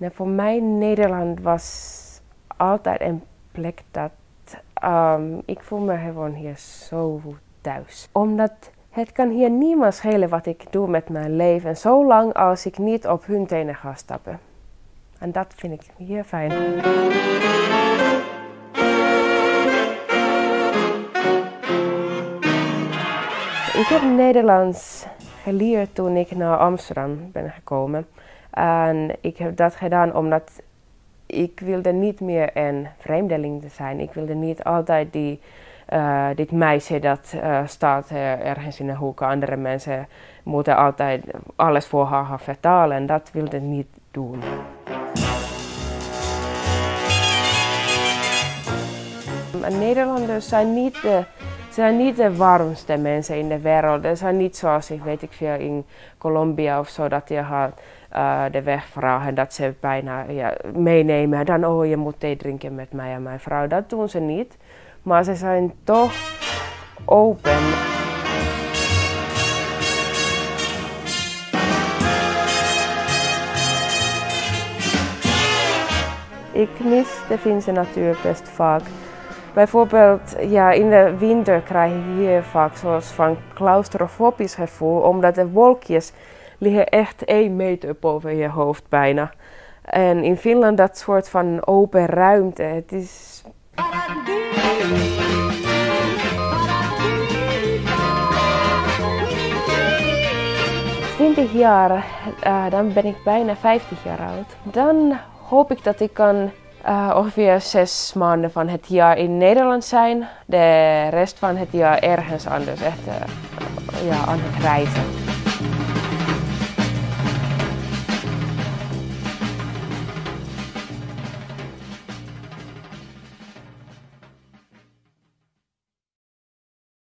En voor mij Nederland was altijd een plek dat um, ik voel me gewoon hier zo thuis. Omdat het kan hier niemand schelen wat ik doe met mijn leven, zolang als ik niet op hun tenen ga stappen. En dat vind ik hier fijn. Ik heb Nederlands geleerd toen ik naar Amsterdam ben gekomen. En ik heb dat gedaan omdat ik wilde niet meer een vreemdeling zijn. Ik wilde niet altijd die, uh, dit meisje dat uh, staat uh, ergens in een hoek. Andere mensen moeten altijd alles voor haar vertalen. En dat wilde ik niet doen. Nederlanders zijn niet de zijn niet de warmste mensen in de wereld. Ze zijn niet zoals, ik weet ik veel, in Colombia of zo, dat je uh, de weg vragen, dat ze bijna ja, meenemen. Dan, oh, je moet thee drinken met mij en mijn vrouw. Dat doen ze niet. Maar ze zijn toch open. Ik mis de Finse natuur best vaak. Bijvoorbeeld ja, in de winter krijg je hier vaak zoals van claustrofobisch gevoel, omdat de wolkjes liggen echt één meter boven je hoofd bijna. En in Finland dat soort van open ruimte, het is... Twintig jaar, uh, dan ben ik bijna 50 jaar oud. Dan hoop ik dat ik kan uh, ongeveer zes maanden van het jaar in Nederland zijn. De rest van het jaar ergens anders, echt uh, ja, aan het reizen.